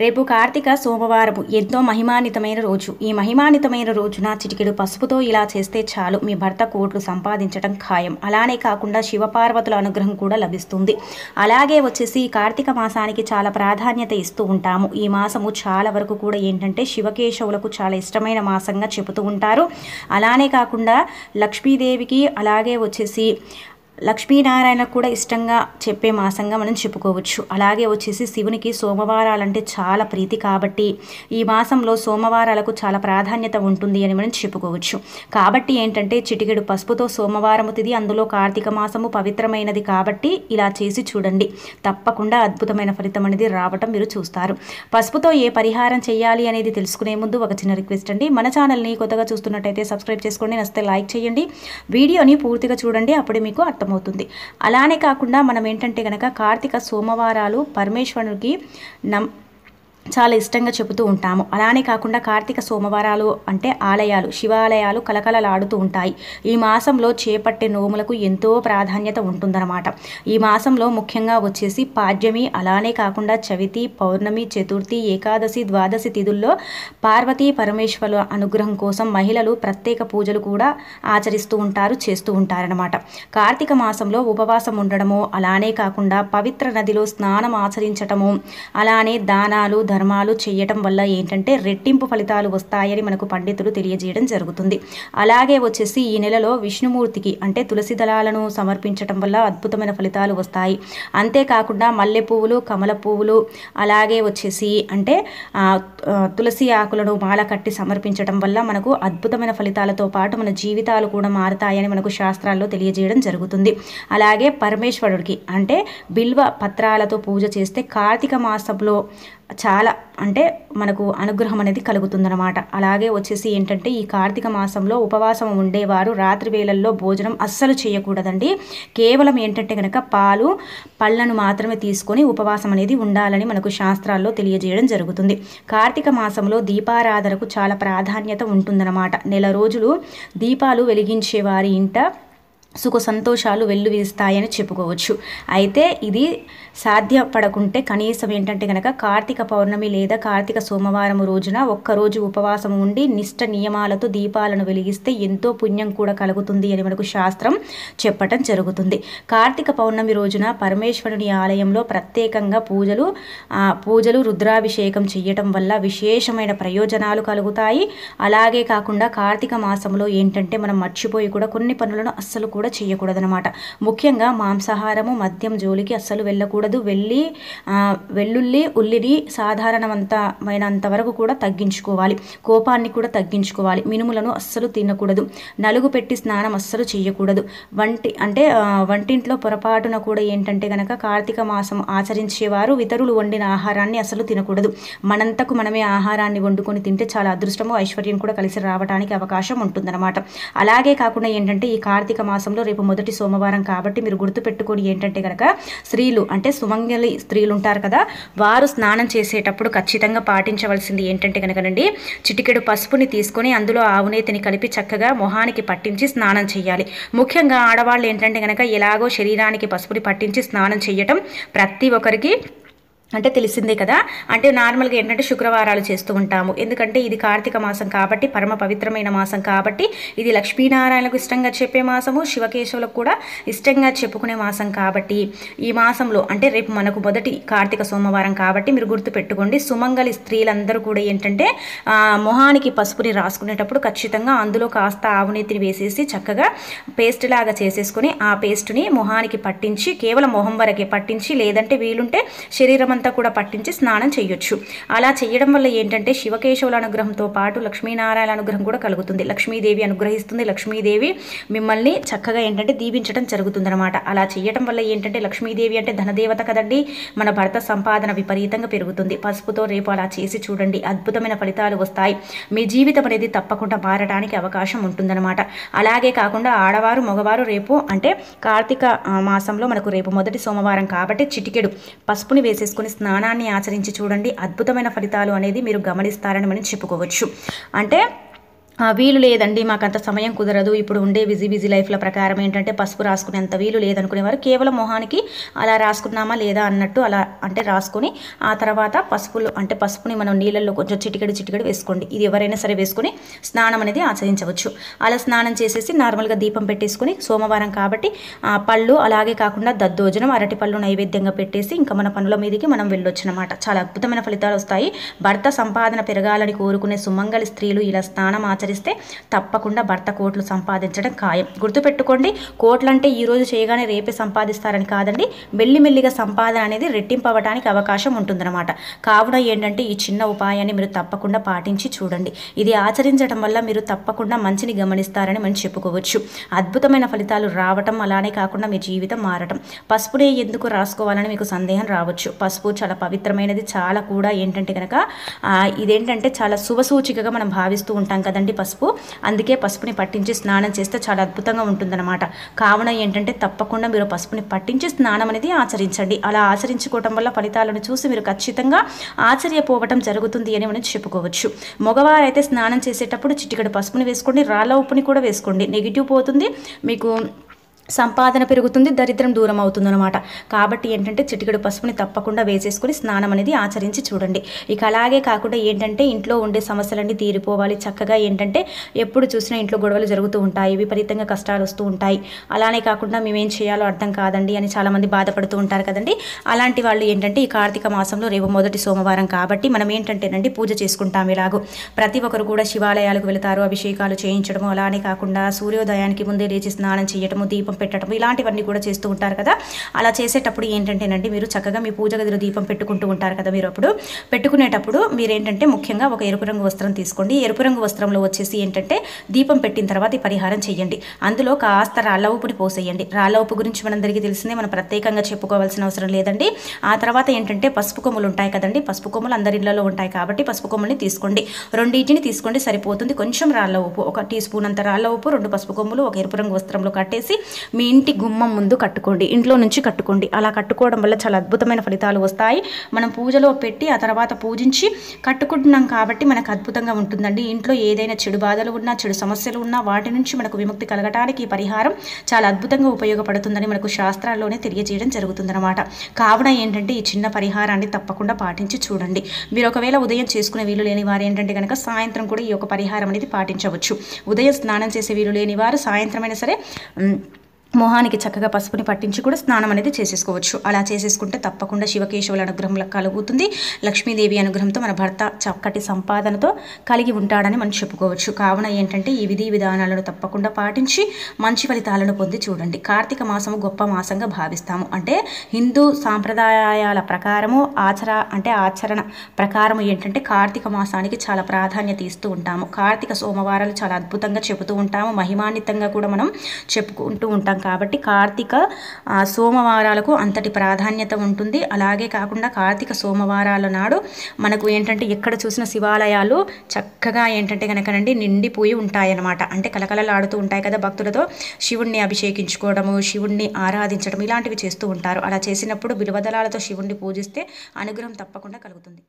రేపు కార్తీక సోమవారము. ఎంతో మహిమాన్వితమైన రోజు. ఈ మహిమాన్వితమైన రోజున చిటికెడు పసుపుతో ఇలా చేస్తే చాలు. మీ భర్త కోట్లు సంపాదించడం ఖాయం. అలానే కాకుండా శివపార్వతుల అనుగ్రహం కూడా లభిస్తుంది. అలాగే వచ్చేసి ఈ కార్తీక మాసానికి చాలా ప్రాధాన్యత ఇస్తూ ఉంటాము. ఈ మాసము చాలా వరకు కూడా ఏంటంటే శివకేశవులకు చాలా ఇష్టమైన మాసంగా చెబుతూ ఉంటారు. అలానే కాకుండా లక్ష్మీదేవికి అలాగే వచ్చేసి లక్ష్మీనారాయణకు కూడా ఇష్టంగా చెప్పే మాసంగా మనం చెప్పుకోవచ్చు. అలాగే వచ్చేసి శివునికి సోమవారాలంటే చాలా ప్రీతి కాబట్టి ఈ మాసంలో సోమవారాలకు చాలా ప్రాధాన్యత ఉంటుంది అని మనం చెప్పుకోవచ్చు. కాబట్టి ఏంటంటే చిటికెడు పసుపుతో సోమవారము తిది అందులో కార్తీక మాసము పవిత్రమైనది కాబట్టి ఇలా చేసి చూడండి. తప్పకుండా అద్భుతమైన ఫలితం అనేది రావటం మీరు చూస్తారు. పసుపుతో ఏ పరిహారం చేయాలి అనేది తెలుసుకునే ముందు ఒక చిన్న రిక్వెస్ట్ అండి. మన ఛానల్ని కొత్తగా చూస్తున్నట్టయితే సబ్స్క్రైబ్ చేసుకోండి నచ్చితే లైక్ చేయండి. వీడియోని పూర్తిగా చూడండి అప్పుడే మీకు అర్థం అర్థమవుతుంది అలానే కాకుండా మనం ఏంటంటే కనుక కార్తీక సోమవారాలు పరమేశ్వరునికి నమ్ చాలా ఇష్టంగా చెబుతూ ఉంటాము. అలానే కాకుండా కార్తీక సోమవారాలు అంటే ఆలయాలు శివాలయాలు కలకలలాడుతూ ఉంటాయి. ఈ మాసంలో చేపట్టే నోములకు ఎంతో ప్రాధాన్యత ఉంటుందన్నమాట. ఈ మాసంలో ముఖ్యంగా వచ్చేసి పాడ్యమి అలానే కాకుండా చవితి పౌర్ణమి చతుర్థి ఏకాదశి ద్వాదశి తిథుల్లో పార్వతీ పరమేశ్వరుల అనుగ్రహం కోసం మహిళలు ప్రత్యేక పూజలు కూడా ఆచరిస్తూ ఉంటారు చేస్తూ ఉంటారనమాట కార్తీక మాసంలో ఉపవాసం ఉండడము అలానే కాకుండా పవిత్ర నదిలో స్నానం ఆచరించటము అలానే దానాలు ధర్మాలు చేయటం వల్ల ఏంటంటే రెట్టింపు ఫలితాలు వస్తాయని మనకు పండితులు తెలియజేయడం జరుగుతుంది. అలాగే వచ్చేసి ఈ నెలలో విష్ణుమూర్తికి అంటే తులసి దళాలను సమర్పించటం వల్ల అద్భుతమైన ఫలితాలు వస్తాయి. అంతేకాకుండా మల్లె పువ్వులు కమల పువ్వులు అలాగే వచ్చేసి అంటే తులసి ఆకులను మాల కట్టి సమర్పించడం వల్ల మనకు అద్భుతమైన ఫలితాలతో పాటు మన జీవితాలు కూడా మారుతాయని మనకు శాస్త్రాల్లో తెలియజేయడం జరుగుతుంది. అలాగే పరమేశ్వరుడికి అంటే బిల్వ పత్రాలతో పూజ చేస్తే కార్తీక మాసంలో చాలా అంటే మనకు అనుగ్రహం అనేది కలుగుతుందన్నమాట. అలాగే వచ్చేసి ఏంటంటే ఈ కార్తీక మాసంలో ఉపవాసం ఉండేవారు రాత్రి వేళల్లో భోజనం అస్సలు చేయకూడదండి. కేవలం ఏంటంటే కనుక పాలు పళ్ళను మాత్రమే తీసుకొని ఉపవాసం అనేది ఉండాలని మనకు శాస్త్రాల్లో తెలియజేయడం జరుగుతుంది. కార్తీక మాసంలో దీపారాధనకు చాలా ప్రాధాన్యత ఉంటుందన్నమాట. నెల రోజులు దీపాలు వెలిగించే వారి ఇంట సుఖ సంతోషాలు వెల్లువీస్తాయని చెప్పుకోవచ్చు. అయితే ఇది సాధ్యపడకుంటే కనీసం ఏంటంటే కనుక కార్తీక పౌర్ణమి లేదా కార్తీక సోమవారం రోజున ఒక్కరోజు ఉపవాసం ఉండి నిష్ట నియమాలతో దీపాలను వెలిగిస్తే ఎంతో పుణ్యం కూడా కలుగుతుంది అని మనకు శాస్త్రం చెప్పటం జరుగుతుంది. కార్తీక పౌర్ణమి రోజున పరమేశ్వరుని ఆలయంలో ప్రత్యేకంగా పూజలు పూజలు రుద్రాభిషేకం చేయటం వల్ల విశేషమైన ప్రయోజనాలు కలుగుతాయి. అలాగే కాకుండా కార్తీక మాసంలో ఏంటంటే మనం మర్చిపోయి కూడా కొన్ని పనులను అస్సలు కూడా చేయకూడదనమాట ముఖ్యంగా మాంసాహారము మద్యం జోలికి అస్సలు వెళ్ళకూడదు. వెళ్ళి వెల్లుల్లి ఉల్లిని సాధారణవంతమైనంత వరకు కూడా తగ్గించుకోవాలి. కోపాన్ని కూడా తగ్గించుకోవాలి. మినుములను అస్సలు తినకూడదు. నలుగు పెట్టి స్నానం అస్సలు చేయకూడదు. వంటి అంటే వంటింట్లో పొరపాటున కూడా ఏంటంటే గనక కార్తీక మాసం ఆచరించేవారు ఇతరులు వండిన ఆహారాన్ని అసలు తినకూడదు. మనంతకు మనమే ఆహారాన్ని వండుకొని తింటే చాలా అదృష్టము ఐశ్వర్యం కూడా కలిసి రావడానికి అవకాశం ఉంటుందన్నమాట. అలాగే కాకుండా ఏంటంటే ఈ కార్తీక మాసం మాసంలో రేపు మొదటి సోమవారం కాబట్టి మీరు గుర్తుపెట్టుకొని ఏంటంటే కనుక స్త్రీలు అంటే సుమంగలి స్త్రీలు ఉంటారు కదా వారు స్నానం చేసేటప్పుడు ఖచ్చితంగా పాటించవలసింది ఏంటంటే కనుకనండి చిటికెడు పసుపుని తీసుకొని అందులో ఆవునేతిని కలిపి చక్కగా మొహానికి పట్టించి స్నానం చేయాలి. ముఖ్యంగా ఆడవాళ్ళు ఏంటంటే కనుక ఎలాగో శరీరానికి పసుపుని పట్టించి స్నానం చేయటం ప్రతి ఒక్కరికి అంటే తెలిసిందే కదా. అంటే నార్మల్గా ఏంటంటే శుక్రవారాలు చేస్తూ ఉంటాము. ఎందుకంటే ఇది కార్తీక మాసం కాబట్టి పరమ పవిత్రమైన మాసం కాబట్టి ఇది లక్ష్మీనారాయణకు ఇష్టంగా చెప్పే మాసము శివకేశవులకు కూడా ఇష్టంగా చెప్పుకునే మాసం కాబట్టి ఈ మాసంలో అంటే రేపు మనకు మొదటి కార్తీక సోమవారం కాబట్టి మీరు గుర్తు పెట్టుకోండి. సుమంగలి స్త్రీలందరూ కూడా ఏంటంటే మొహానికి పసుపుని రాసుకునేటప్పుడు ఖచ్చితంగా అందులో కాస్త ఆవునేతిని వేసేసి చక్కగా పేస్ట్ లాగా చేసేసుకొని ఆ పేస్ట్ని మొహానికి పట్టించి కేవలం మొహం వరకే పట్టించి లేదంటే వీలుంటే శరీరం అంతా కూడా పట్టించి స్నానం చేయొచ్చు. అలా చేయడం వల్ల ఏంటంటే శివకేశవుల అనుగ్రహంతో పాటు లక్ష్మీనారాయణ అనుగ్రహం కూడా కలుగుతుంది. లక్ష్మీదేవి అనుగ్రహిస్తుంది. లక్ష్మీదేవి మిమ్మల్ని చక్కగా ఏంటంటే దీవించడం జరుగుతుందనమాట అలా చేయడం వల్ల ఏంటంటే లక్ష్మీదేవి అంటే ధనదేవత కదండి. మన భర్త సంపాదన విపరీతంగా పెరుగుతుంది. పసుపుతో రేపు అలా చేసి చూడండి. అద్భుతమైన ఫలితాలు వస్తాయి. మీ జీవితం అనేది తప్పకుండా మారడానికి అవకాశం ఉంటుందన్నమాట. అలాగే కాకుండా ఆడవారు మగవారు రేపు అంటే కార్తీక మాసంలో మనకు రేపు మొదటి సోమవారం కాబట్టి చిటికెడు. పసుపుని వేసేసుకుని స్నానాన్ని ఆచరించి చూడండి. అద్భుతమైన ఫలితాలు అనేది మీరు గమనిస్తారని మనం చెప్పుకోవచ్చు. అంటే వీలు లేదండి మాకు అంత సమయం కుదరదు. ఇప్పుడు ఉండే బిజీ బిజీ లైఫ్ల ప్రకారం ఏంటంటే పసుపు రాసుకునేంత వీలు లేదనుకునేవారు. కేవలం మొహానికి అలా రాసుకున్నామా లేదా అన్నట్టు అలా అంటే రాసుకొని ఆ తర్వాత పసుపులు అంటే పసుపుని మనం నీళ్ళల్లో కొంచెం చిటికెడు చిటికెడు వేసుకోండి. ఇది ఎవరైనా సరే వేసుకొని స్నానం అనేది ఆచరించవచ్చు. అలా స్నానం చేసేసి నార్మల్గా దీపం పెట్టేసుకొని సోమవారం కాబట్టి ఆ పళ్ళు అలాగే కాకుండా దద్దోజనం అరటి పళ్ళు నైవేద్యంగా పెట్టేసి ఇంకా మన పనుల మీదకి మనం వెళ్ళొచ్చు అనమాట చాలా అద్భుతమైన ఫలితాలు వస్తాయి. భర్త సంపాదన పెరగాలని కోరుకునే సుమంగళి స్త్రీలు ఇలా స్నానం ఆచరిస్తే తప్పకుండా భర్త కోట్లు సంపాదించడం ఖాయం. గుర్తుపెట్టుకోండి కోట్లు అంటే ఈ రోజు చేయగానే రేపే సంపాదిస్తారని కాదండి మెల్లిమెల్లిగా సంపాదన అనేది రెట్టింపవటానికి అవకాశం ఉంటుందన్నమాట. కావున ఏంటంటే ఈ చిన్న ఉపాయాన్ని మీరు తప్పకుండా పాటించి చూడండి. ఇది ఆచరించడం వల్ల మీరు తప్పకుండా మంచిని గమనిస్తారని మనం చెప్పుకోవచ్చు. అద్భుతమైన ఫలితాలు రావటం అలానే కాకుండా మీ జీవితం మారటం. పసుపునే ఎందుకు రాసుకోవాలని మీకు సందేహం రావచ్చు. పసుపు చాలా పవిత్రమైనది చాలా కూడా ఏంటంటే కనుక ఇదేంటంటే చాలా శుభసూచికగా మనం భావిస్తూ ఉంటాం కదండి. పసుపు. అందుకే పసుపుని పట్టించి స్నానం చేస్తే చాలా అద్భుతంగా ఉంటుందన్నమాట. కావున ఏంటంటే తప్పకుండా మీరు పసుపుని పట్టించి స్నానం అనేది ఆచరించండి. అలా ఆచరించుకోవటం వల్ల ఫలితాలను చూసి మీరు ఖచ్చితంగా ఆశ్చర్యపోవటం జరుగుతుంది అని మనం చెప్పుకోవచ్చు. మగవారైతే స్నానం చేసేటప్పుడు చిటికడ పసుపుని వేసుకోండి రాళ్ళ ఉప్పుని కూడా వేసుకోండి. నెగిటివ్ పోతుంది మీకు సంపాదన పెరుగుతుంది దరిద్రం దూరం అవుతుంది అనమాట కాబట్టి ఏంటంటే చిటికెడు పసుపుని తప్పకుండా వేసేసుకొని స్నానం అనేది ఆచరించి చూడండి. ఇక అలాగే కాకుండా ఏంటంటే ఇంట్లో ఉండే సమస్యలన్నీ తీరిపోవాలి. చక్కగా ఏంటంటే ఎప్పుడు చూసినా ఇంట్లో గొడవలు జరుగుతూ ఉంటాయి విపరీతంగా కష్టాలు వస్తూ ఉంటాయి. అలానే కాకుండా మేమేం చేయాలో అర్థం కాదండి అని చాలామంది బాధపడుతూ ఉంటారు కదండి. అలాంటి వాళ్ళు ఏంటంటే ఈ కార్తీక మాసంలో రేపు మొదటి సోమవారం కాబట్టి మనం ఏంటంటేనండి పూజ చేసుకుంటాం ఇలాగూ. ప్రతి ఒక్కరు కూడా శివాలయాలకు వెళతారు అభిషేకాలు చేయించడము. అలానే కాకుండా సూర్యోదయానికి ముందే లేచి స్నానం చేయడము దీపం పెట్టడం ఇలాంటివన్నీ కూడా చేస్తూ ఉంటారు కదా. అలా చేసేటప్పుడు ఏంటంటేనండి మీరు చక్కగా మీ పూజ గదిలో దీపం పెట్టుకుంటూ ఉంటారు కదా మీరు అప్పుడు. పెట్టుకునేటప్పుడు మీరు ఏంటంటే ముఖ్యంగా ఒక ఎరుపు రంగు వస్త్రం తీసుకోండి. ఎరుపు రంగు వస్త్రంలో వచ్చేసి ఏంటంటే దీపం పెట్టిన తర్వాత ఈ పరిహారం చేయండి. అందులో కాస్త రాళ్ళ ఉప్పుని పోసేయండి. రాళ్ళ ఉప్పు గురించి మనందరికీ తెలిసిందే మనం ప్రత్యేకంగా చెప్పుకోవాల్సిన అవసరం లేదండి. ఆ తర్వాత ఏంటంటే పసుపు కొమ్ములు ఉంటాయి కదండి. పసుపు కొమ్ములు అందరి ఇళ్ళలో ఉంటాయి కాబట్టి పసుపు కొమ్ములని తీసుకోండి. రెండింటిని తీసుకోండి సరిపోతుంది. కొంచెం రాళ్ళ ఉప్పు ఒక టీ స్పూన్ అంత రాళ్ళ ఉప్పు రెండు పసుపు కొమ్ములు ఒక ఎరుపు రంగు వస్త్రంలో కట్టేసి మీ ఇంటి గుమ్మం ముందు కట్టుకోండి ఇంట్లో నుంచి కట్టుకోండి. అలా కట్టుకోవడం వల్ల చాలా అద్భుతమైన ఫలితాలు వస్తాయి. మనం పూజలో పెట్టి ఆ తర్వాత పూజించి కట్టుకుంటున్నాం కాబట్టి మనకు అద్భుతంగా ఉంటుందండి. ఇంట్లో ఏదైనా చెడు బాధలు ఉన్నా చెడు సమస్యలు ఉన్నా వాటి నుంచి మనకు విముక్తి కలగటానికి ఈ పరిహారం చాలా అద్భుతంగా ఉపయోగపడుతుందని మనకు శాస్త్రాల్లోనే తెలియజేయడం జరుగుతుందన్నమాట. కావున ఏంటంటే ఈ చిన్న పరిహారాన్ని తప్పకుండా పాటించి చూడండి. మీరు ఒకవేళ ఉదయం చేసుకునే వీలు లేని వారు ఏంటంటే కనుక సాయంత్రం కూడా ఈ యొక్క పరిహారం అనేది పాటించవచ్చు. ఉదయం స్నానం చేసే వీలు లేని వారు సాయంత్రం అయినా సరే మొహానికి చక్కగా పసుపుని పట్టించి కూడా స్నానం అనేది చేసేసుకోవచ్చు. అలా చేసేసుకుంటే తప్పకుండా శివకేశవుల అనుగ్రహం కలుగుతుంది. లక్ష్మీదేవి అనుగ్రహంతో మన భర్త చక్కటి సంపాదనతో కలిగి ఉంటాడని మనం చెప్పుకోవచ్చు. కావున ఏంటంటే ఈ విధి విధానాలను తప్పకుండా పాటించి మంచి ఫలితాలను పొంది చూడండి. కార్తీక మాసము గొప్ప మాసంగా భావిస్తాము. అంటే హిందూ సాంప్రదాయాల ప్రకారము ఆచర అంటే ఆచరణ ప్రకారం ఏంటంటే కార్తీక మాసానికి చాలా ప్రాధాన్యత ఇస్తూ ఉంటాము. కార్తీక సోమవారాలు చాలా అద్భుతంగా చెబుతూ ఉంటాము. మహిమాన్వితంగా కూడా మనం చెప్పుకుంటూ ఉంటాం. కాబట్టి కార్తీక సోమవారాలకు అంతటి ప్రాధాన్యత ఉంటుంది. అలాగే కాకుండా కార్తీక సోమవారాల నాడు మనకు ఏంటంటే ఎక్కడ చూసిన శివాలయాలు చక్కగా ఏంటంటే కనుకనండి నిండిపోయి ఉంటాయన్నమాట. అంటే కలకలలాడుతూ ఉంటాయి కదా భక్తులతో. శివుణ్ణి అభిషేకించుకోవడము శివుణ్ణి ఆరాధించడం ఇలాంటివి చేస్తూ ఉంటారు. అలా చేసినప్పుడు బిలువదలాలతో శివుణ్ణి పూజిస్తే అనుగ్రహం తప్పకుండా కలుగుతుంది.